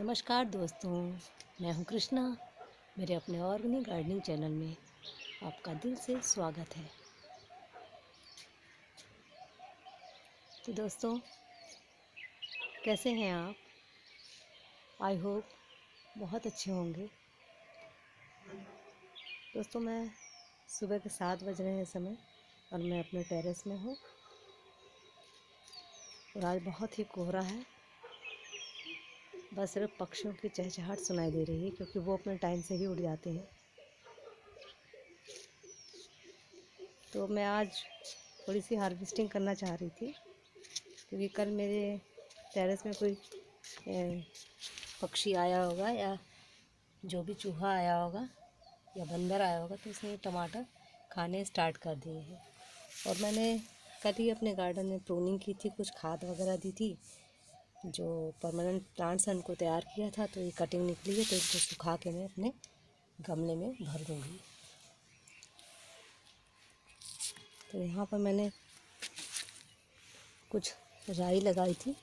नमस्कार दोस्तों, मैं हूँ कृष्णा। मेरे अपने ऑर्गेनिक गार्डनिंग चैनल में आपका दिल से स्वागत है। तो दोस्तों, कैसे हैं आप? आई होप बहुत अच्छे होंगे। दोस्तों, मैं सुबह के सात बज रहे हैं समय और मैं अपने टेरेस में हूँ और आज बहुत ही कोहरा है। बस सिर्फ़ पक्षियों की चहचहाट सुनाई दे रही है, क्योंकि वो अपने टाइम से ही उड़ जाते हैं। तो मैं आज थोड़ी सी हार्वेस्टिंग करना चाह रही थी, क्योंकि कल मेरे टेरेस में कोई पक्षी आया होगा या जो भी चूहा आया होगा या बंदर आया होगा तो उसने टमाटर खाने स्टार्ट कर दिए हैं। और मैंने कल ही अपने गार्डन में प्रूनिंग की थी, कुछ खाद वगैरह दी थी जो परमानेंट प्लांट्स हैं, उनको तैयार किया था तो ये कटिंग निकली है तो इनको सुखा के मैं अपने गमले में भर दूँगी। तो यहाँ पर मैंने कुछ राई लगाई थी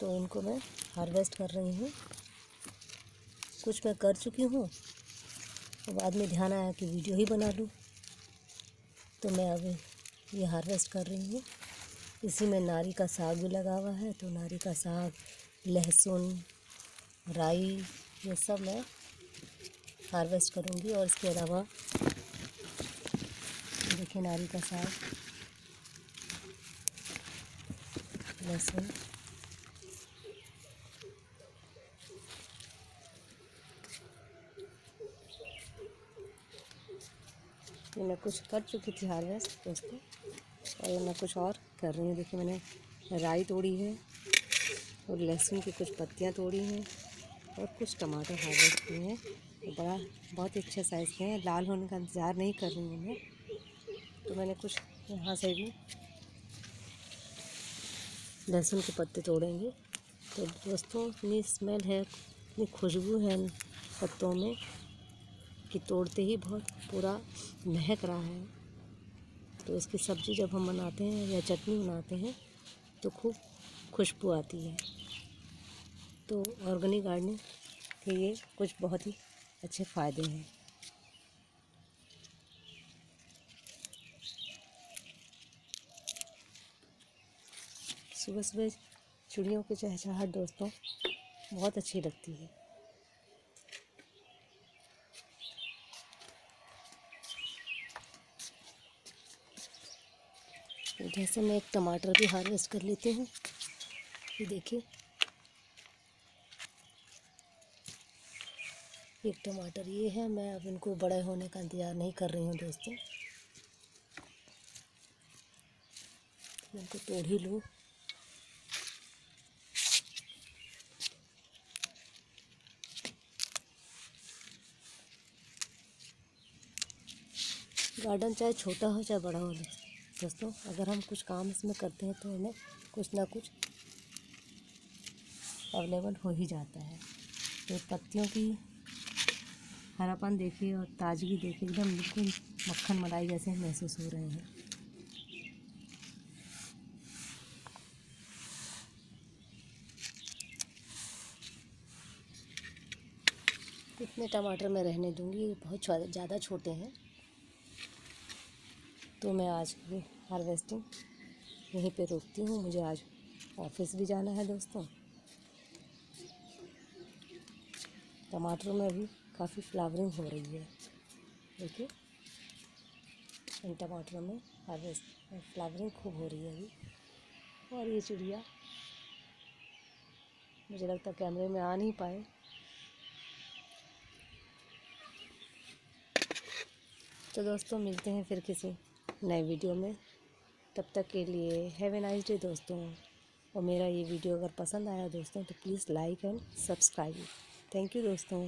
तो उनको मैं हार्वेस्ट कर रही हूँ। कुछ मैं कर चुकी हूँ तो बाद में ध्यान आया कि वीडियो ही बना लूँ। तो मैं अब ये हार्वेस्ट कर रही हूँ। इसी में नारी का साग भी लगा हुआ है तो नारी का साग, लहसुन, राई, ये सब मैं हार्वेस्ट करूँगी और इसके अलावा देखिए नारी का साग, लहसुन। मैं कुछ कर चुकी थी हार्वेस्ट दोस्तों। और मैं कुछ और कर रही हूँ। देखिए, मैंने राई तोड़ी है और लहसुन की कुछ पत्तियाँ तोड़ी हैं और कुछ टमाटर हार्वेस्ट किए हैं। तो बड़ा, बहुत ही अच्छे साइज़ के हैं। लाल होने का इंतज़ार नहीं कर रही हूँ मैं। तो मैंने कुछ यहाँ से भी लहसुन के पत्ते तोड़ेंगे। तो दोस्तों, इतनी स्मेल है, इतनी खुशबू है पत्तों में कि तोड़ते ही बहुत पूरा महक रहा है। तो इसकी सब्ज़ी जब हम बनाते हैं या चटनी बनाते हैं तो खूब खुशबू आती है। तो ऑर्गेनिक गार्डनिंग के ये कुछ बहुत ही अच्छे फ़ायदे हैं। सुबह सुबह चिड़ियों की चहचहाहट दोस्तों, बहुत अच्छी लगती है। जैसे मैं एक टमाटर भी हार्वेस्ट कर लेती हूँ। ये देखिए। एक टमाटर ये है, मैं अब इनको बड़े होने का इंतज़ार नहीं कर रही हूँ दोस्तों। मैं इनको तोड़ ही लूँ। गार्डन चाहे छोटा हो चाहे बड़ा हो दोस्तों, अगर हम कुछ काम इसमें करते हैं तो हमें कुछ ना कुछ अवेलेबल हो ही जाता है। तो पत्तियों की हरापन देखिए और ताजगी देखिए, एकदम बिल्कुल मक्खन मलाई जैसे महसूस हो रहे हैं। इतने टमाटर मैं रहने दूँगी बहुत ज़्यादा छोटे हैं। तो मैं आज भी हार्वेस्टिंग यहीं पे रोकती हूँ। मुझे आज ऑफ़िस भी जाना है दोस्तों। टमाटरों में भी काफ़ी फ्लावरिंग हो रही है। देखिए, इन टमाटरों में हार्वेस्ट फ्लावरिंग खूब हो रही है अभी। और ये चिड़िया, मुझे लगता कैमरे में आ नहीं पाए। तो दोस्तों, मिलते हैं फिर किसी नए वीडियो में। तब तक के लिए हैव ए नाइस डे दोस्तों। और मेरा ये वीडियो अगर पसंद आया दोस्तों तो please like and subscribe thank you दोस्तों।